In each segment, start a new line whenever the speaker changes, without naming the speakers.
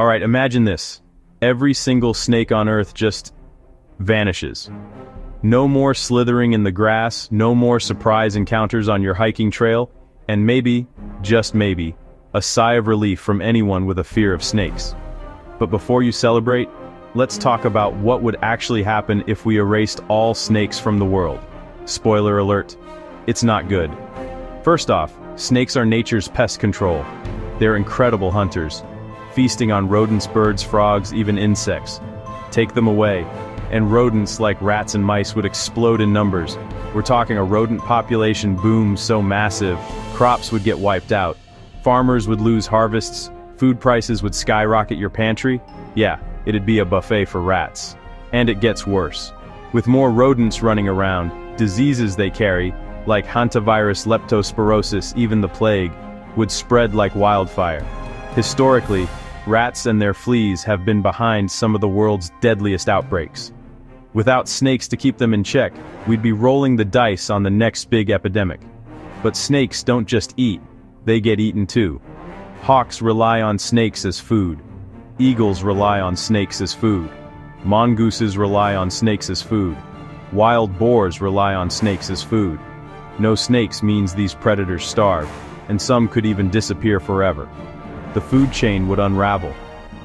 Alright, imagine this. Every single snake on Earth just vanishes. No more slithering in the grass, no more surprise encounters on your hiking trail, and maybe, just maybe, a sigh of relief from anyone with a fear of snakes. But before you celebrate, let's talk about what would actually happen if we erased all snakes from the world. Spoiler alert, it's not good. First off, snakes are nature's pest control. They're incredible hunters, feasting on rodents, birds, frogs, even insects. Take them away, and rodents like rats and mice would explode in numbers. We're talking a rodent population boom so massive, crops would get wiped out. Farmers would lose harvests, food prices would skyrocket your pantry. Yeah, it'd be a buffet for rats. And it gets worse. With more rodents running around, diseases they carry, like hantavirus leptospirosis, even the plague, would spread like wildfire. Historically, rats and their fleas have been behind some of the world's deadliest outbreaks. Without snakes to keep them in check, we'd be rolling the dice on the next big epidemic. But snakes don't just eat, they get eaten too. Hawks rely on snakes as food. Eagles rely on snakes as food. Mongooses rely on snakes as food. Wild boars rely on snakes as food. No snakes means these predators starve, and some could even disappear forever. The food chain would unravel,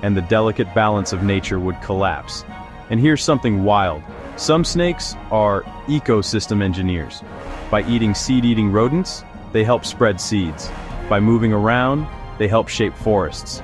and the delicate balance of nature would collapse. And here's something wild. Some snakes are ecosystem engineers. By eating seed-eating rodents, they help spread seeds. By moving around, they help shape forests.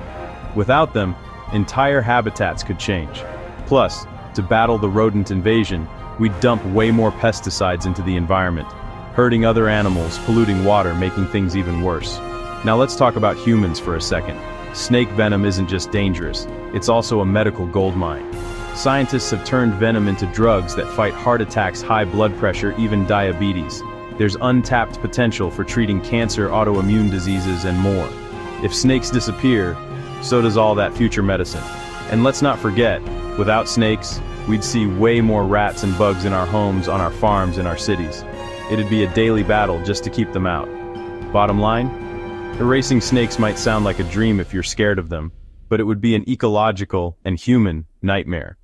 Without them, entire habitats could change. Plus, to battle the rodent invasion, we'd dump way more pesticides into the environment, hurting other animals, polluting water, making things even worse. Now let's talk about humans for a second. Snake venom isn't just dangerous, it's also a medical goldmine. Scientists have turned venom into drugs that fight heart attacks, high blood pressure, even diabetes. There's untapped potential for treating cancer, autoimmune diseases, and more. If snakes disappear, so does all that future medicine. And let's not forget, without snakes, we'd see way more rats and bugs in our homes, on our farms, in our cities. It'd be a daily battle just to keep them out. Bottom line? Erasing snakes might sound like a dream if you're scared of them, but it would be an ecological and human nightmare.